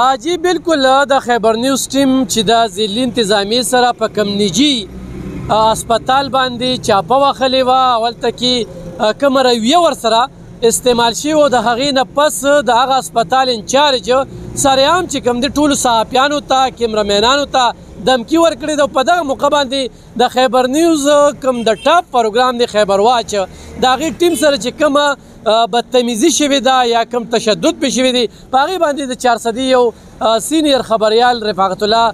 اجي بالکل د خیبر نیوز ټیم چې د ضلع انتظامی سره په کم نجی هسپتال باندې چاپه وخلې و اولته کې کوم رویه ور سره استعمال شي او د هغې نه پس د هغه هسپتال انچارج سره عام چې کوم د ټولو صحافیانو ته کیمرامینانو ته دمکی ورکړي د په دغه موقع باندې د خیبر نیوز کوم د ټاپ پروګرام دی خیبر واچ دا غي ټیم سره چې کومه بدتمیزی شوی دا یا کم تشدد په شوی دی په هغه باندې د 400 یو سینیئر خبريال رفاقت الله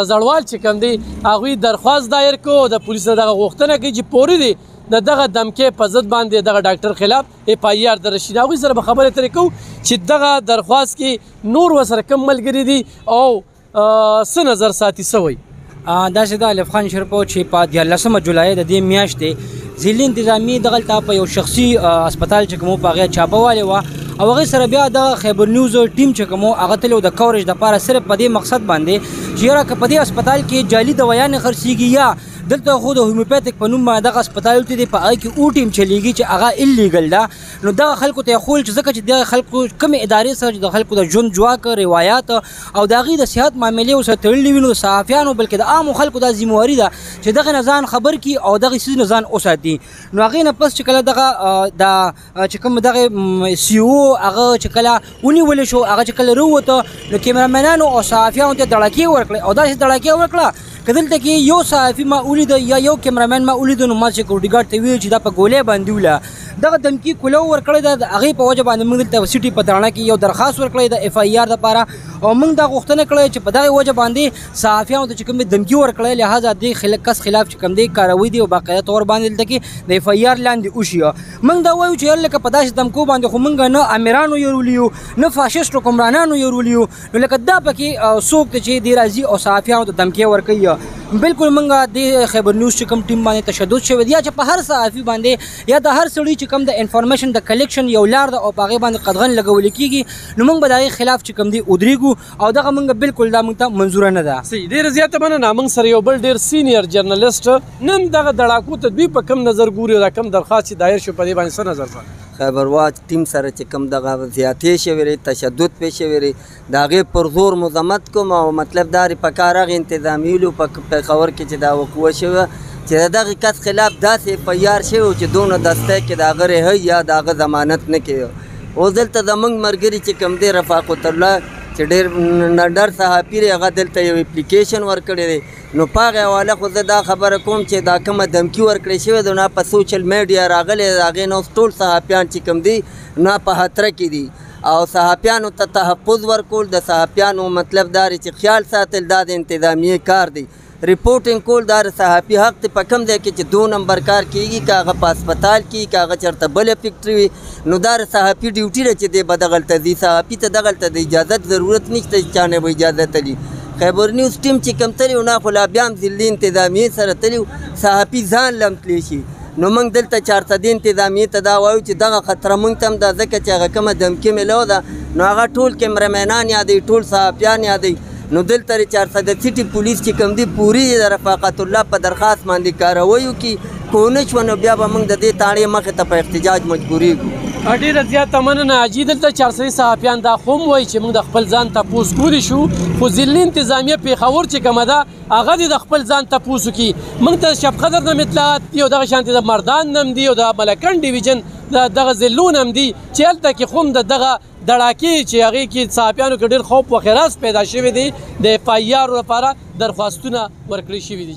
رزړوال چې کم دی هغه درخواست دایر کو د پولیسو دغه غوښتنه کوي چې پوری دی د دغه دمکې په ضد باندې دغه ډاکټر خلاف اف آی آر درج شي دا غوي سره خبره ترې کو چې دغه درخواست کې نور وسره کم ملګری دي او څه نظر ساتي څه وایي دا چې د الف خان شرپو چې په دیارلسمه جولای د دې میاشتې ځلي انتظامی دغلته په یو شخصي هسپتال چې کوم په هغه چاپه والي وه او هغه سره بیا د خیبر نیوز ټیم چې کوم هغه تلو د کورج د پاره صرف په دې مقصد باندې چې یاره که په دې هسپتال کې جعلي دوايانې خرڅېږي یا دلته خو د هومیوپاتیک په نوم باندې دغه هسپتال ته دی په هغه کې او ټیم چلیږي چې هغه الیګل ده نو دغه خلکو ته خول چې ځکه چې د خلکو کم ادارې سره د خلکو د ژوند جواک روایت او د هغوی د صحت معاملې ورسره تړلې وي، نو د صحافیانو بلکې د عامو خلکو دا ذمه واري ده چې دغه نه ځان خبر کړي او دغه څیز نه ځان وساتي. نو هغه نه پس چې کله دغه د چې کوم دغه سی او هغه چې کله ونیول شو هغه چې کله رووته نو کیمرامینانو او صحافیانو ته دړکې ورکړې او داسې دړکې ورکړه که دلته کې یو صحافي ما ولید یا یو کیمرامین ما ولید نو ما سکیورټي ګارډ ته ویل چې دا په ګولې باندې ولا دغه دمکی کولو ورکړی دا هغه په وجه باندې موږ دلته سټي په ترانه کې یو درخواست ورکړی د اف آی آر لپاره او موږ دا غوښتنه کړې چې په دغه وجه باندې صحافیانو ته چې کوم دمکی ورکړی لهدا د خلک کس خلاف چې کوم دی کاروي دی او باقاعده تور باندې دلته کې د اف آی آر لاندې وشي موږ دا وایو چې لکه په داسې دمکو باندې خو موږ نه امیرانو یو نه فاشیست حکمرانانو یو نو لکه دا پکې څوک دی چې دی راځي او صحافیانو ته دمکې ورکوي بالکل موږ د خیبر نیوز چې کوم ټیم باندې تشدد شوی دی چې په هر صحافي باندې یا د هر سړي چې کوم د انفارمیشن د کلیکشن یو لار ده او په هغه باندې قدغن لګول کیږي نو موږ به دغه خلاف چې کوم دی ودرېږو او دغه موږ بالکل دا موږ ته منظور نه ده سي ډیر زیاته مننه موږ سره یو بل ډیر سینیئر جرنالیست نن دغه دړاکو ته دوی په کم نظر ګوري او دا کم درخواست چې دایر شو په دې باندې څه نظر سره خیبر واچ ټیم سره چې کوم دغه زیاتې شوې لري تشدد پې شوې لري د هغې پر زور مذمت کوم او مطلب دا دی په کار هغې انتظامیولو په پېښور کې چې دا وقوع شوه چې د دغه کس خلاف داسې اف آی آر شوی و چې دونه دسته کې د هغه رهۍ یا د هغه ضمانت نه کېده اوس دلته زمونږ ملګري چې کوم دی رفاقت الله چې ډېر نډر صحافي دی هغه دلته یو اپلیکیشن ورکړی دی نو په هغه حواله خو زه دا خبره کوم چې دا کومه دمکي ورکړې شوې ده نه په سوشل میډیا راغلې ده هغې نه اوس ټول صحافیان چې کوم دي نه په خطر کې دي او صحافیانو ته تحفظ ورکول د صحافیانو مطلب دا دی چې خیال ساتل دا د انتظامیې کار دی رپورټینګ کول دا د صحافي حق دی په کوم ځای کې چې دو نمبر کار کیږي که هغه په هسپتال کې که هغه چېرته بله فکټري وي نو دا صحافي ډیوټي ده چې دی به دغلته ځي صحافي ته دغلته د اجازت ضرورت نشته چې چا نه به اجازه تلي خیبر نیوز ټیم چې کم تللی نه خو لا بیا هم ضلعي انتظامیې سره تللی صحافي ځان له هم تللی شي نو موږ دلته چارسدې انتظامیې ته دا وایو چې دغه خطره موږ ته هم ده ځکه چې هغه کومه دمکې ملو ده نو هغه ټول کیمرمینان یادوي ټول صحافیان یادوي نو دلته د چارسده سیټي پولیس چې کوم دي پوری د رفاقت الله په درخواست باندې کاروي کی کو نه شو نو بیا به موږ د دې تاړې مخ ته په احتجاج مجبورېږو ډیره زیاته مننه حاجي دلته چارسدي صحافیان دا خوم وایي چې موږ د خپل ځان تپوس کولی شو خو ضلعي انتظامیه پېښور چې کومه ده هغه دې د خپل ځان تپوس وکړي موږ ته شب قدر نه اطلاعات دي او دغه شانتې د مردان نه هم دي او د ملکن ډیویژن د دغه ضلعو نه هم دي چې هلته کې خوم د دغه دړاکی چې هغه کې صحافیانو کې ډېر خوف و خراس پیدا شوی دی د اف آی آر لپاره درخواستونه ورکړی شوی دی